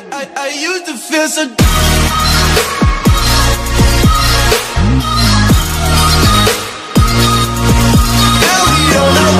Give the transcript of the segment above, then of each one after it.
I, I, I used to feel so Now we don't know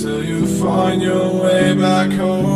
Till you find your way back home.